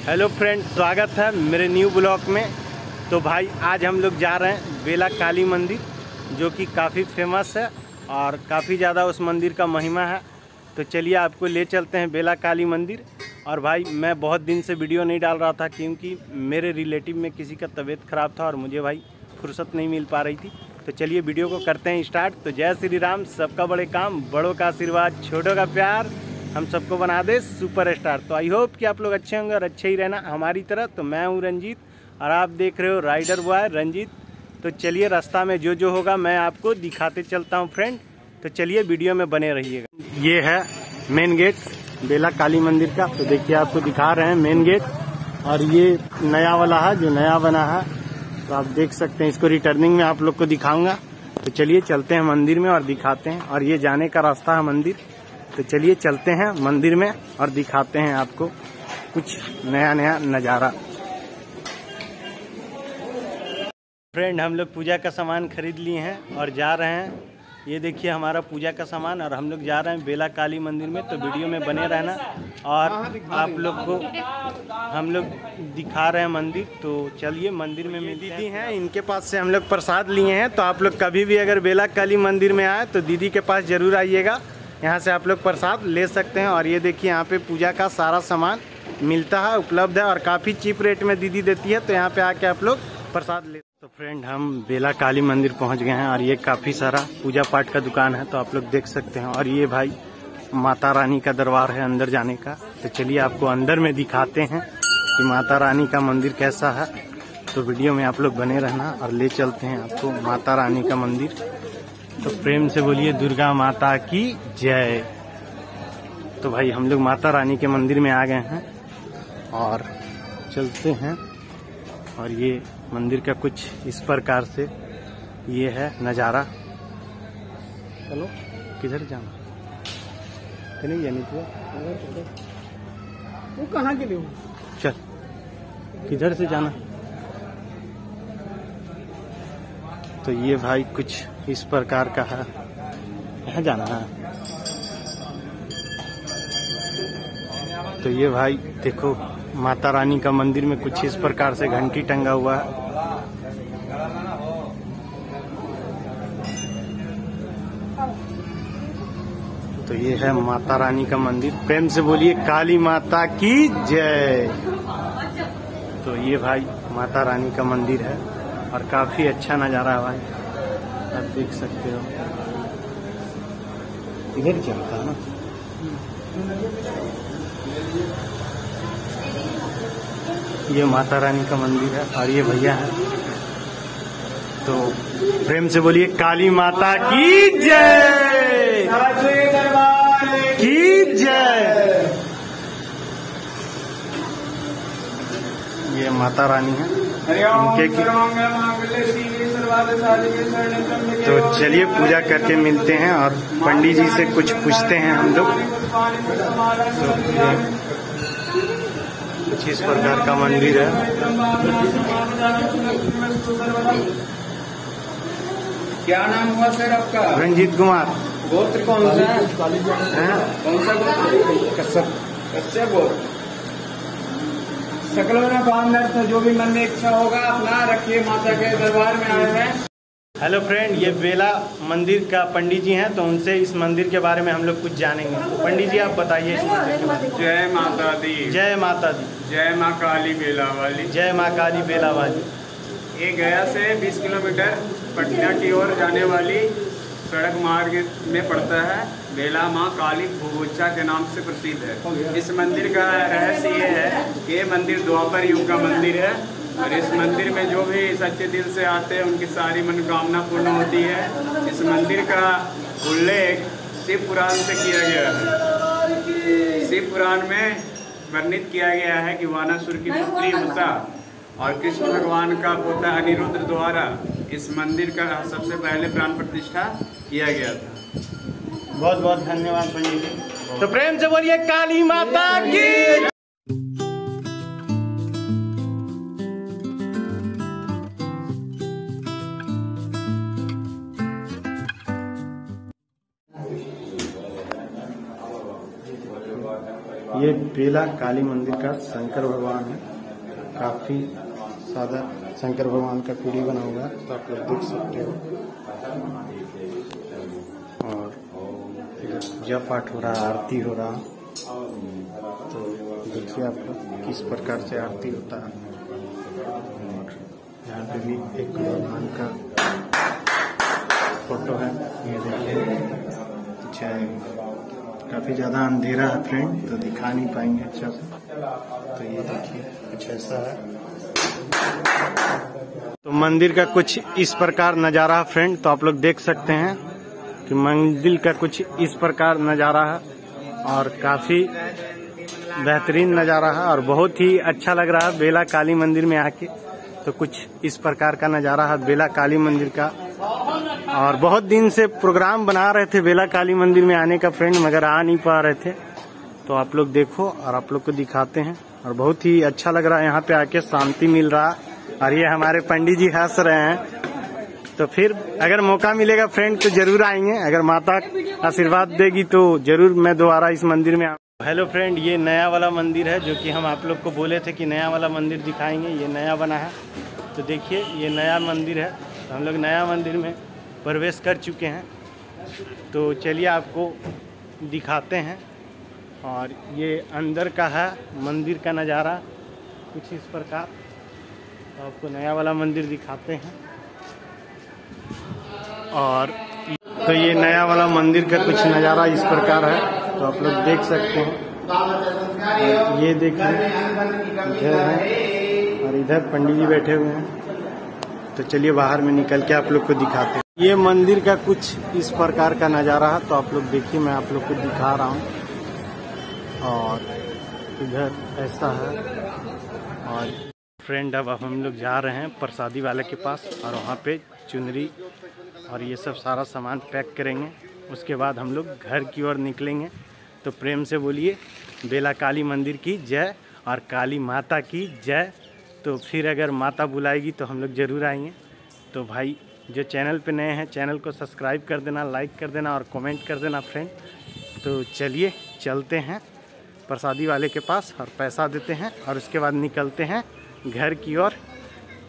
Hello friend स्वागत है मेरे न्यू ब्लॉग में। तो भाई, आज हम लोग जा रहे हैं बेला काली मंदिर, जो कि काफ़ी फ़ेमस है और काफ़ी ज़्यादा उस मंदिर का महिमा है। तो चलिए आपको ले चलते हैं बेला काली मंदिर। और भाई, मैं बहुत दिन से वीडियो नहीं डाल रहा था, क्योंकि मेरे रिलेटिव में किसी का तबीयत ख़राब था और मुझे भाई फुर्सत नहीं मिल पा रही थी। तो चलिए वीडियो को करते हैं स्टार्ट तो जय श्री राम, सबका बड़े काम, बड़ों का आशीर्वाद, छोटों का प्यार। हम सबको बना दे सुपर स्टार तो आई होप कि आप लोग अच्छे होंगे और अच्छे ही रहना हमारी तरह। तो मैं हूँ रंजीत और आप देख रहे हो राइडर बॉय रंजीत। तो चलिए रास्ता में जो जो होगा मैं आपको दिखाते चलता हूँ फ्रेंड तो चलिए वीडियो में बने रहिएगा। ये है मेन गेट बेला काली मंदिर का। तो देखिए आपको दिखा रहे हैं मेन गेट और ये नया वाला है, जो नया बना है। तो आप देख सकते हैं, इसको रिटर्निंग में आप लोग को दिखाऊँगा। तो चलिए चलते हैं मंदिर में और दिखाते हैं। और ये जाने का रास्ता है मंदिर। तो चलिए चलते हैं मंदिर में और दिखाते हैं आपको कुछ नया नया नज़ारा। फ्रेंड हम लोग पूजा का सामान खरीद लिए हैं और जा रहे हैं। ये देखिए हमारा पूजा का सामान और हम लोग जा रहे हैं बेला काली मंदिर में तो वीडियो में बने रहना। और आप लोग को हम लोग दिखा रहे हैं मंदिर तो चलिए मंदिर में मिल दीदी हैं, इनके पास से हम लोग प्रसाद लिए हैं तो आप लोग कभी भी अगर बेला काली मंदिर में आए तो दीदी के पास ज़रूर आइएगा। यहाँ से आप लोग प्रसाद ले सकते हैं और ये देखिए यहाँ पे पूजा का सारा सामान मिलता है, उपलब्ध है और काफ़ी चीप रेट में दीदी देती है तो यहाँ पे आके आप लोग प्रसाद ले तो फ्रेंड हम बेला काली मंदिर पहुँच गए हैं और ये काफ़ी सारा पूजा पाठ का दुकान है तो आप लोग देख सकते हैं। और ये भाई माता रानी का दरबार है अंदर जाने का तो चलिए आपको अंदर में दिखाते हैं कि माता रानी का मंदिर कैसा है। तो वीडियो में आप लोग बने रहना और ले चलते हैं आपको माता रानी का मंदिर। तो प्रेम से बोलिए, दुर्गा माता की जय। तो भाई, हम लोग माता रानी के मंदिर में आ गए हैं और चलते हैं। और ये मंदिर का कुछ इस प्रकार से ये है नज़ारा। चलो, किधर जाना? नहीं जानी तो। वो कहाँ के लिए चल, किधर से जाना? तो ये भाई कुछ इस प्रकार का है। कहाँ जाना है। तो ये भाई देखो, माता रानी का मंदिर में कुछ इस प्रकार से घंटी टंगा हुआ है। तो ये है माता रानी का मंदिर। प्रेम से बोलिए, काली माता की जय। तो ये भाई माता रानी का मंदिर है। और काफ़ी अच्छा नज़ारा है भाई। आप देख सकते हो। इधर चलता है ना? ये माता रानी का मंदिर है और ये भैया है। तो प्रेम से बोलिए, काली माता की जय! की जय! ये माता रानी है। की तो चलिए पूजा करके मिलते हैं और पंडित जी से कुछ पूछते हैं हम लोग। तो कुछ इस प्रकार का मंदिर है। क्या नाम हुआ सर आपका? रंजीत कुमार। गोत्र कौन सा है? कौन सा गोत्र? कश्यप। कश्यप गोत्र सकलों ने बांधर तो जो भी मन में इच्छा होगा अपना रखिए माता के दरबार में आए हैं। हेलो फ्रेंड ये बेला मंदिर का पंडित जी हैं तो उनसे इस मंदिर के बारे में हम लोग कुछ जानेंगे। तो पंडित जी आप बताइए जय माता दी। जय माता दी। जय माँ काली बेला वाली। जय माँ काली बेला वाली। ये गया से 20 किलोमीटर पटना की ओर जाने वाली। सड़क मार्ग में पड़ता है। बेला माँ काली भूगोच्छा के नाम से प्रसिद्ध है। इस मंदिर का रहस्य ये है कि ये मंदिर द्वापर युग का मंदिर है और इस मंदिर में जो भी सच्चे दिल से आते हैं, उनकी सारी मनोकामना पूर्ण होती है। इस मंदिर का उल्लेख शिव पुराण से किया गया है। शिव पुराण में वर्णित किया गया है कि वानासुर की पुत्री उषा और कृष्ण भगवान का पोता अनिरुद्ध द्वारा इस मंदिर का सबसे पहले प्राण प्रतिष्ठा किया गया था। बहुत बहुत धन्यवाद पंडित जी। तो प्रेम से बोलिए काली माता की ये बेला काली मंदिर का शंकर भगवान है। काफ़ी सादा शंकर भगवान का पीढ़ी बना हुआ है तो आप लोग देख सकते हो। और पूजा पाठ हो रहा, आरती हो रहा। तो देखिए आप लोग किस प्रकार से आरती होता है। और यहाँ पे भी एक भगवान का फ़ोटो है, ये देखिए। जय काफ़ी ज़्यादा अंधेरा है, फ्रेंड तो दिखा नहीं पाएँगे अच्छा से। तो ये देखिए, कुछ ऐसा है। तो मंदिर का कुछ इस प्रकार नज़ारा है फ्रेंड तो आप लोग देख सकते हैं कि मंदिर का कुछ इस प्रकार नज़ारा है और काफ़ी बेहतरीन नज़ारा है और बहुत ही अच्छा लग रहा है बेला काली मंदिर में आके। तो कुछ इस प्रकार का नज़ारा है बेला काली मंदिर का। और बहुत दिन से प्रोग्राम बना रहे थे बेला काली मंदिर में आने का फ्रेंड मगर आ नहीं पा रहे थे। तो आप लोग देखो और आप लोग को दिखाते हैं और बहुत ही अच्छा लग रहा है यहाँ पे आके, शांति मिल रहा और ये हमारे पंडित जी हंस रहे हैं। तो फिर अगर मौका मिलेगा फ्रेंड तो ज़रूर आएँगे। अगर माता आशीर्वाद देगी तो ज़रूर मैं दोबारा इस मंदिर में हेलो फ्रेंड, ये नया वाला मंदिर है, जो कि हम आप लोग को बोले थे कि नया वाला मंदिर दिखाएँगे। ये नया बना है। तो देखिए, ये नया मंदिर है। तो हम लोग नया मंदिर में प्रवेश कर चुके हैं। तो चलिए आपको दिखाते हैं। और ये अंदर का है, मंदिर का नज़ारा। कुछ इस प्रकार। तो आपको नया वाला मंदिर दिखाते हैं। और तो ये नया वाला मंदिर का कुछ नज़ारा इस प्रकार है तो आप लोग देख सकते हैं। ये देखिए, इधर है, और इधर पंडित जी बैठे हुए हैं। तो चलिए बाहर में निकल के आप लोग को दिखाते हैं। ये मंदिर का कुछ इस प्रकार का नज़ारा है तो आप लोग देखिए, मैं आप लोग को दिखा रहा हूँ। और इधर ऐसा है। और फ्रेंड अब हम लोग जा रहे हैं प्रसादी वाले के पास और वहाँ पे चुनरी और ये सब सारा सामान पैक करेंगे। उसके बाद हम लोग घर की ओर निकलेंगे। तो प्रेम से बोलिए, बेला काली मंदिर की जय और काली माता की जय। तो फिर अगर माता बुलाएगी तो हम लोग ज़रूर आएँगे। तो भाई, जो चैनल पे नए हैं, चैनल को सब्सक्राइब कर देना, लाइक कर देना और कमेंट कर देना फ्रेंड। तो चलिए, चलते हैं प्रसादी वाले के पास और पैसा देते हैं और उसके बाद निकलते हैं। घर की ओर।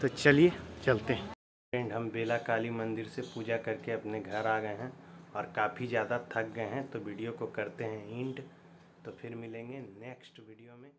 तो चलिए, चलते हैं। फ्रेंड हम बेला काली मंदिर से पूजा करके अपने घर आ गए हैं और काफ़ी ज़्यादा थक गए हैं तो वीडियो को करते हैं इंड तो फिर मिलेंगे नेक्स्ट वीडियो में।